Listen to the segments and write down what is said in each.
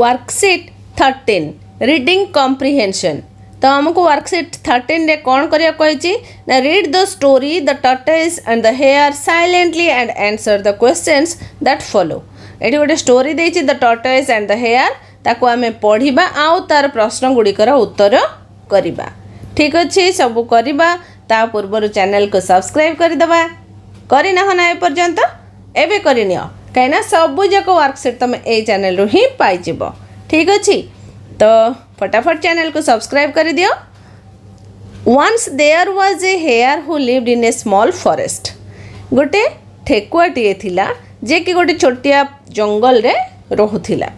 Worksheet thirteen reading कॉम्प्रिहेनसन ତ ଆମକୁ worksheet ଥର୍ଟିନ୍ରେ କ'ଣ କରିବାକୁ କହିଛି ନା read the story the tortoise and the hare silently and answer the questions that follow ଏଠି ଗୋଟେ ଷ୍ଟୋରି ଦେଇଛି ଦ ଟଟେଜ୍ ଆଣ୍ଡ ଦ ହେୟାର୍ ତାକୁ ଆମେ ପଢ଼ିବା ଆଉ ତା'ର ପ୍ରଶ୍ନ ଗୁଡ଼ିକର ଉତ୍ତର କରିବା ଠିକ୍ ଅଛି ସବୁ କରିବା ତା ପୂର୍ବରୁ ଚ୍ୟାନେଲ୍କୁ ସବସ୍କ୍ରାଇବ୍ କରିଦେବା କରିନାହଁ ନା ଏପର୍ଯ୍ୟନ୍ତ ଏବେ କରିନିଅ कहीं सबूक वर्कसीट तुम ये चेल रू हिं ठीक अच्छे तो फटाफट चैनल को सब्सक्राइब कर दियो once there was a hare who lived in a small forest गोटे ठेकुआटे जे कि गोटे छोटिया जंगल रे रोला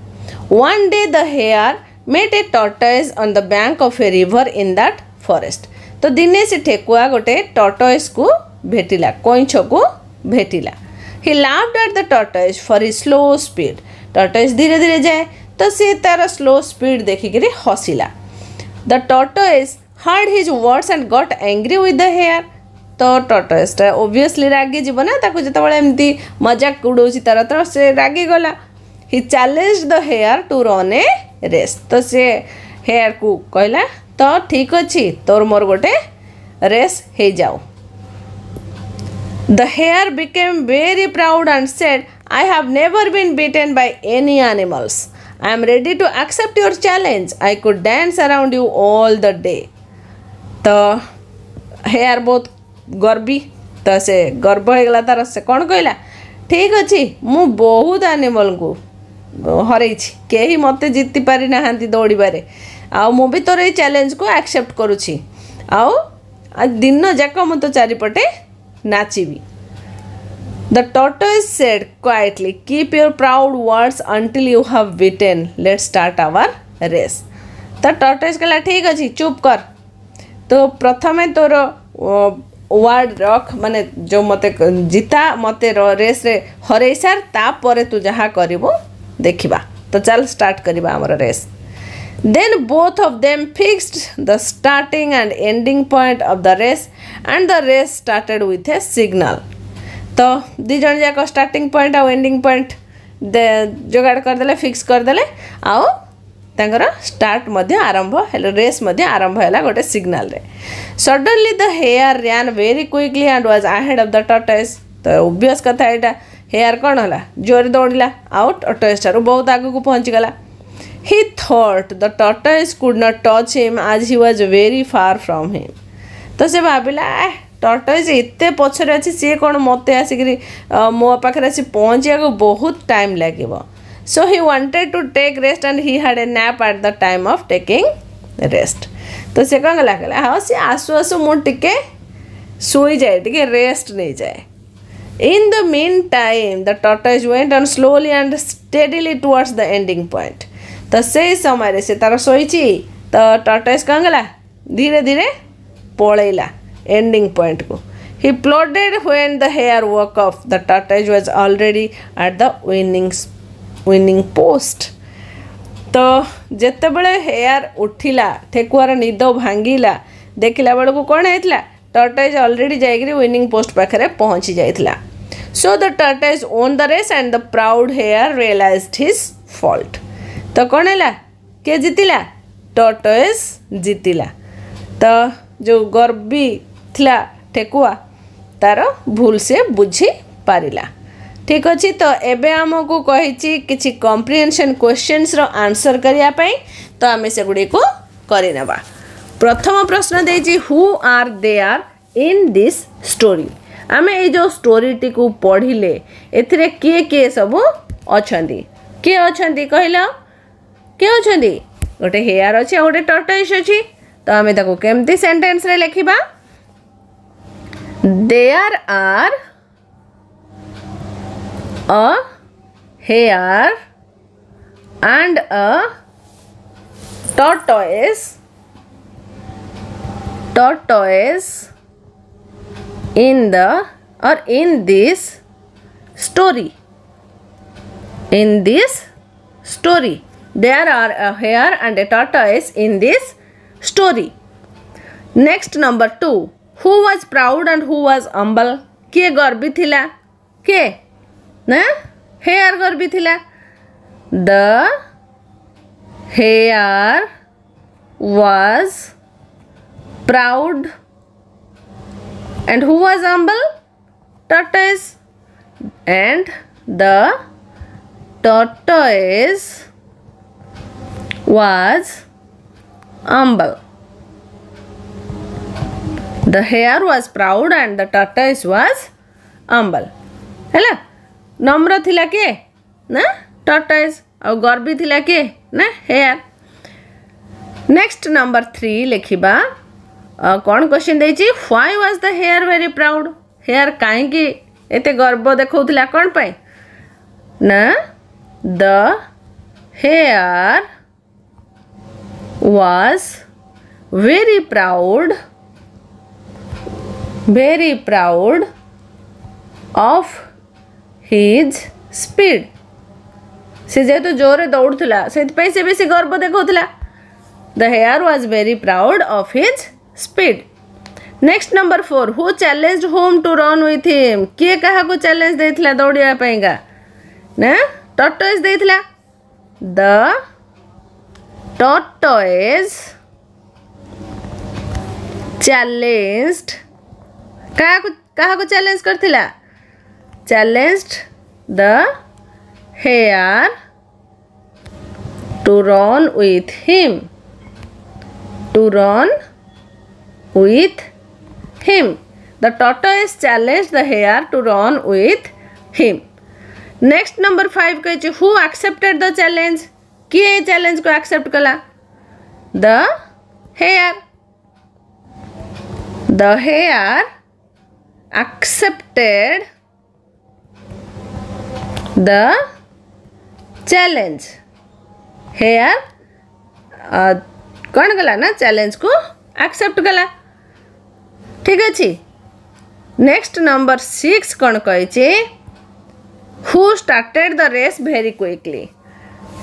one day the hare met a tortoise on the bank of a river in that forest तो दिने से ठेकुआ गोटे टर्टइज को भेटिला कईछ को भेटिला he laughed at the turtle for his slow speed turtle धीरे धीरे जाए तो सी तार स्लो स्पीड देखिक हसला the turtle heard his words and got angry with the hare तो टर्टल्सटा ओभीयसली रागिजी ना जितेबाला एमती मजाक उड़ाऊँ तार तो सी रागिगला he challenge the hare to run a race तो सी हेयर को कहला तो ठीक अच्छे तोर मोर गोटे रेस हो जाऊ The hare became very proud and said, I have never been beaten by any animals. I am ready to accept your challenge. I could dance around you all the day. The hare ବହୁତ ଗର୍ବି ତ ସେ ଗର୍ବ ହେଇଗଲା ତାର ସେ କ'ଣ କହିଲା ଠିକ୍ ଅଛି ମୁଁ ବହୁତ ଆନିମଲ୍ଙ୍କୁ ହରେଇଛି କେହି ମୋତେ ଜିତି ପାରିନାହାନ୍ତି ଦୌଡ଼ିବାରେ ଆଉ ମୁଁ ବି ତୋର ଏଇ ଚ୍ୟାଲେଞ୍ଜକୁ ଆକ୍ସେପ୍ଟ କରୁଛି ଆଉ ଦିନ ଯାକ ମୁଁ ତ ଚାରିପଟେ Nachivi. The tortoise said quietly, Keep your proud words until you have beaten. Let's start our race. The tortoise said, ठीक अछि चुप कर तो प्रथमे तोर वार्ड रख माने जो मते जीता मते रेस रे हरे सर ता परे तू जहां करिवो देखिबा तो चल स्टार्ट करिबा हमर race then both of them fixed the starting and ending point of the race and the race started with a signal तो दीज जाक स्टार्ट पॉइंट आउ एंडिंग पॉइंट जोगाड़ करदे फिक्स करदे आउर स्टार्ट आरंभ रेस आरंभ है गोटे signal suddenly the hare ran very quickly and was ahead of the tortoise तो ओबिययस् कथा यहाँ हेयर कौन है जोर दौड़ा आउ टर्टेज ठार बहुत आग को पहुँचगला he thought the tortoise could not touch him as he was very far from him ତ ସେ ଭାବିଲା ଏ ଟର୍ଟୋଇଜ୍ ଏତେ ପଛରେ ଅଛି ସିଏ କ'ଣ ମୋତେ ଆସିକିରି ମୋ ପାଖରେ ଆସି ପହଞ୍ଚିବାକୁ ବହୁତ ଟାଇମ୍ ଲାଗିବ so he wanted to take rest and he had a nap at the time of taking rest ତ ସେ କ'ଣ କଲା କହିଲା ହଁ ସିଏ ଆସୁ ଆସୁ ମୁଁ ଟିକେ ଶୋଇଯାଏ ଟିକେ ରେଷ୍ଟ ନେଇଯାଏ In the meantime, the tortoise went on slowly and steadily towards the ending point. तो से समय से तार शोची तो टर्टोइस कौन गला धीरे धीरे पलैला एंडिंग पॉइंट को he plodded when the hare woke up the tortoise was already at the winning winning post तो जत हेयर उठिला ठेकुआर निद भांगा देखला बेलू कौन है टर्टाइज अलरेडी जाइनिंग पोस्ट पाखे पहुँची जाता so the tortoise won the race and the proud hare realise his fault तो कौन है किए जीतिला टर्टाइज जीतला तो ଯେଉଁ ଗର୍ବି ଥିଲା ଠେକୁଆ ତାର ଭୁଲ ସେ ବୁଝିପାରିଲା ଠିକ୍ ଅଛି ତ ଏବେ ଆମକୁ କହିଛି କିଛି କମ୍ପ୍ରିହେନ୍ସନ୍ କ୍ୱେଶ୍ଚିନ୍ସର ଆନ୍ସର୍ କରିବା ପାଇଁ ତ ଆମେ ସେଗୁଡ଼ିକୁ କରିନେବା ପ୍ରଥମ ପ୍ରଶ୍ନ ଦେଇଛି who are there in this story ଆମେ ଏଇ ଯେଉଁ ଷ୍ଟୋରୀଟିକୁ ପଢ଼ିଲେ ଏଥିରେ କିଏ କିଏ ସବୁ ଅଛନ୍ତି କିଏ ଅଛନ୍ତି କହିଲ କିଏ ଅଛନ୍ତି ଗୋଟେ ହେୟାର୍ ଅଛି ଆଉ ଗୋଟେ ଟର୍ଟାଇସ୍ ଅଛି तो आम कमी सेन्टेन्स लिखा there are a hare and a tortoise tortoise in the और in this story in this story there are a hare and a tortoise in this story. Next number 2. Who was proud and who was humble? किए गर्वी थिला के ना hare गर्वी थिला the hare was proud and who was humble tortoise and the tortoise was humble. The hair was proud and the tortoise was humble. Hello? Number three, ke? Na? Tortoise. Aw garbi thila ke? Na? Hare. Next number three lekhiba. Uh, Kaun question deji? Why was the hair very proud? Hair kahin ki? Ete garbo dekho thila kaun pai? Na? The hair. was very proud very proud of his speed से जेहेतु तो जोरे दौड़ा से बेसी गर्व देखा the hare was very proud of his speed next number four who challenge whom to run with him किए क्या चैलेंज दे दौड़ापाई का ना टटोज दे द tortoise challenged କାହାକୁ କାହାକୁ ଚ୍ୟାଲେଞ୍ଜ କରିଥିଲା challenged the hare to run with him to run with him the tortoise challenged the hare to run with him. Next number 5 कहै छै who accepted the challenge किए challenge को accept कला the hare the hare accepted the challenge hare कौन गला ना challenge को accept कला ठीक अच्छे नेक्स्ट नंबर सिक्स कौन कही who started the race very quickly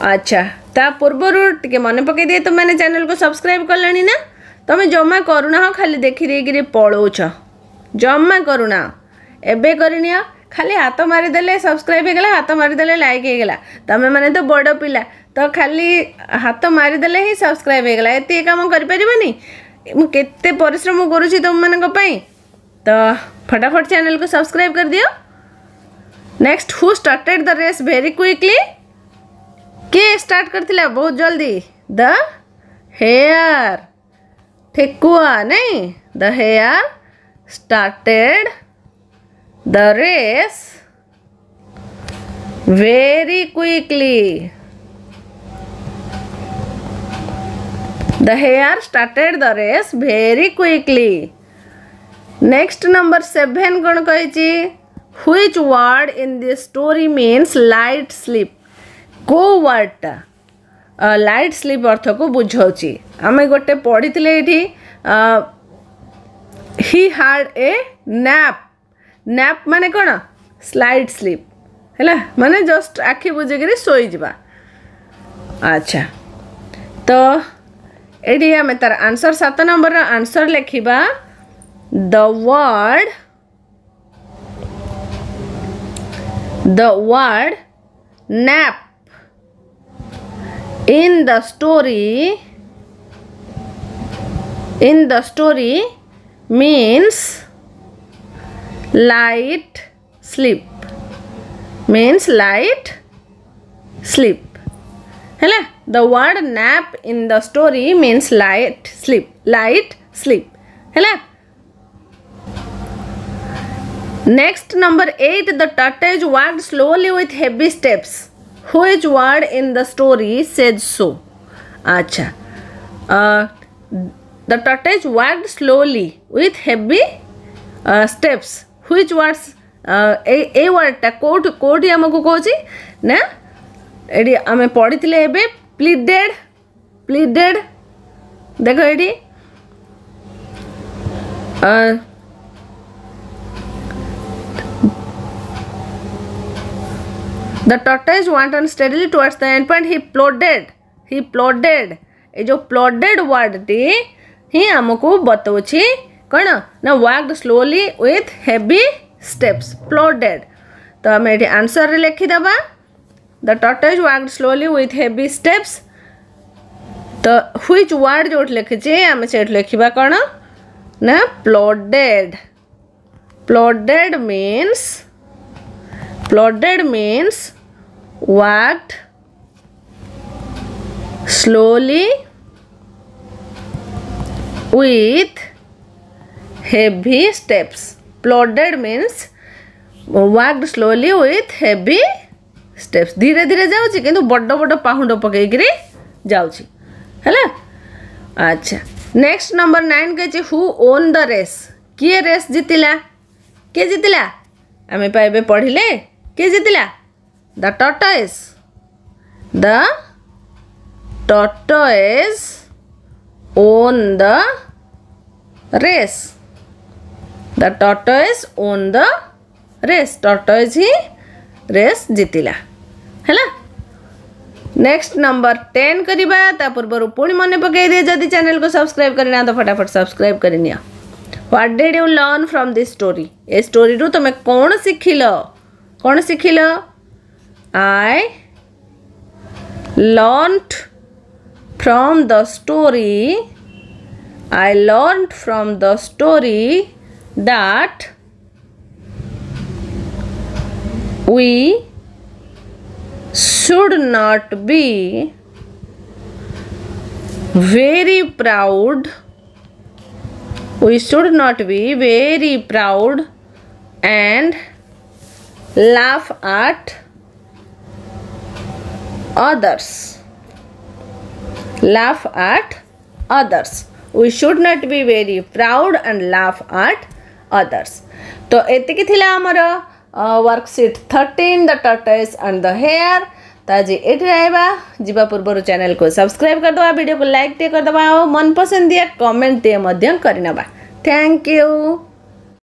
अच्छा ता पूर्व टे मन पक तुमने तो चेल को सब्सक्राइब कले ना तुम्हें तो जमा करूना खाली देखी पलाऊ जमा करूना एवं करनी खाली हाथ मारिदे सब्सक्राइब हो गला हाथ मारिदे लाइक हो गला तुम्हें मैंने तो, तो बड़ पिला तो खाली हाथ मारिदे ही सब्सक्राइब हो गला ये कम करनी मुते पिश्रम तुम मानी तो फटाफट चैनल को सब्सक्राइब कर दियो next who started the race very quickly के स्टार्ट कर बहुत जल्दी द हेयर ठेकुआ नहीं the hare started the race very quickly the hare started the race very quickly next number seven कौन कही which word in this story means light sleep କେଉଁ ୱାର୍ଡ଼ଟା ଲାଇଟ୍ ସ୍ଲିପ୍ ଅର୍ଥକୁ ବୁଝାଉଛି ଆମେ ଗୋଟେ ପଢ଼ିଥିଲେ ଏଠି ହି ହାର୍ଡ଼ ଏ ନ୍ୟାପ୍ ନ୍ୟାପ୍ ମାନେ କ'ଣ ସ୍ଲାଇଡ଼ ସ୍ଲିପ୍ ହେଲା ମାନେ ଜଷ୍ଟ ଆଖି ବୁଝିକିରି ଶୋଇଯିବା ଆଚ୍ଛା ତ ଏଠି ଆମେ ତାର ଆନ୍ସର ସାତ ନମ୍ବରର ଆନ୍ସର ଲେଖିବା the word the word nap in the story in the story means light sleep means light sleep hello the word nap in the story means light sleep light sleep hello next number 8 the tortoise walked slowly with heavy steps which word in the story says so अच्छा the tortoise word slowly with heavy steps which words ए वर्डटा कौट कौटी आमको कौच ना ये आम पढ़ी एवं प्लीडेड प्लीडेड देख य the tortoise went on steadily towards the end point he plodded he plodded ये जो प्लोडेड वार्डटी ही आमको बताऊँ तो तो कौन ना worked slowly with heavy steps plodded तो आम ये आंसर लिखिद the टटेज worked slowly with heavy steps तो हिच वार्ड जो लिखी आम से लिखा कौन ना plodded plodded means plodded means worked slowly with heavy steps plodded means worked slowly with heavy steps ধীরে ধীরে যাচ্ছে কিন্তু বড় বড় পাহুণ্ড পকাইকি যাচ্ছে হ্যাঁ আচ্ছা নেক্সট নম্বর নাইন কে হু ওন দ রেস কিয়ে রেস জিতিলা কে জিতিলা আমি পা এবে পড়িলে কে জিতিলা the tortoise. The tortoise won the race. The tortoise won the race. Tortoise he race जीतिला है नेक्स्ट नंबर टेन करवा पूर्व पुणी मन पक दिए चैनल को सब्सक्राइब करना तो फटाफट सब्सक्राइब करनी what did you learn from this story A story तुम कौन शिखिल कौन शिखिल I learnt from the story I learnt from the story that we should not be very proud we should not be very proud and laugh at others laugh at others we should not be very proud and laugh at others तो एतिक thila amara worksheet 13 the tortoise and the hare तो आज ये रहा जावा पूर्व channel को subscribe करदे video को like टे करदे और मन पसंद दिए कमेंट दिए करवा थैंक यू